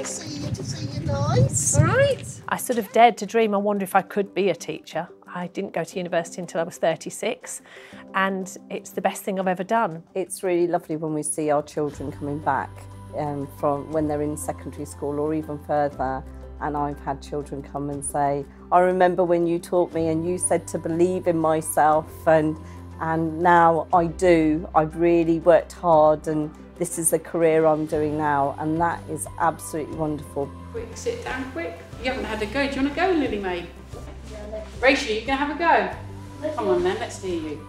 to see you, to see you nice. All right. I sort of dared to dream. I wonder if I could be a teacher. I didn't go to university until I was 36, and it's the best thing I've ever done. It's really lovely when we see our children coming back um, from when they're in secondary school or even further. And I've had children come and say, I remember when you taught me and you said to believe in myself and and now I do. I've really worked hard and this is the career I'm doing now and that is absolutely wonderful. Quick, sit down quick. You haven't had a go. Do you want to go, Lily Mae? Rachel, you going to have a go? Come on then, let's hear you.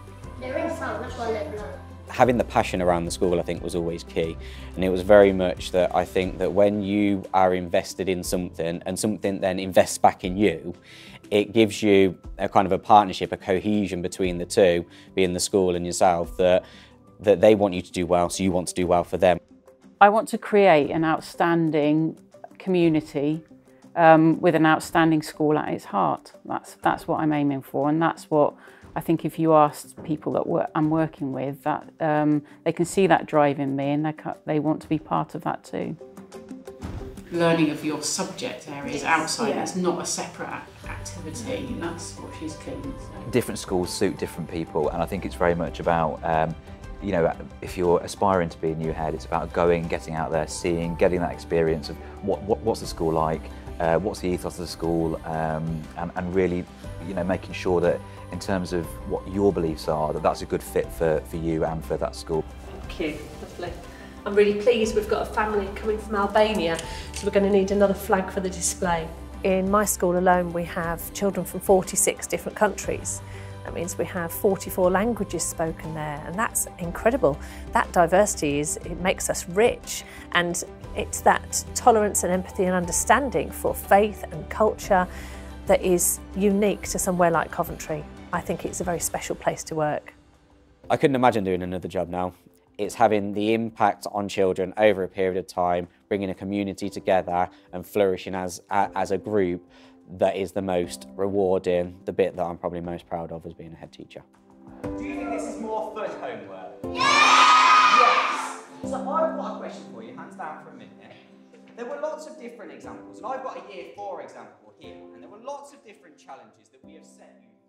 Having the passion around the school I think was always key and it was very much that I think that when you are invested in something and something then invests back in you it gives you a kind of a partnership a cohesion between the two being the school and yourself that that they want you to do well so you want to do well for them I want to create an outstanding community um, with an outstanding school at its heart. That's, that's what I'm aiming for and that's what I think if you ask people that work, I'm working with, that um, they can see that drive in me and they, they want to be part of that too. Learning of your subject areas outside, Yeah. that's not a separate ac- activity, that's what she's keen. So. different schools suit different people and I think it's very much about um, you know if you're aspiring to be a new head it's about going getting out there seeing getting that experience of what, what what's the school like uh, what's the ethos of the school um, and, and really you know making sure that in terms of what your beliefs are that that's a good fit for, for you and for that school Thank you. Lovely. I'm really pleased we've got a family coming from Albania, so we're going to need another flag for the display. In my school alone, we have children from 46 different countries. That means we have 44 languages spoken there, and that's incredible. That diversity is it makes us rich, and it's that tolerance and empathy and understanding for faith and culture that is unique to somewhere like Coventry. I think it's a very special place to work. I couldn't imagine doing another job now. It's having the impact on children over a period of time, bringing a community together and flourishing as, as a group that is the most rewarding, the bit that I'm probably most proud of as being a head teacher. Do you think this is more fun homework? Yes! So I've got a question for you, hands down for a minute. There were lots of different examples, and I've got a year four example here, and there were lots of different challenges that we have set you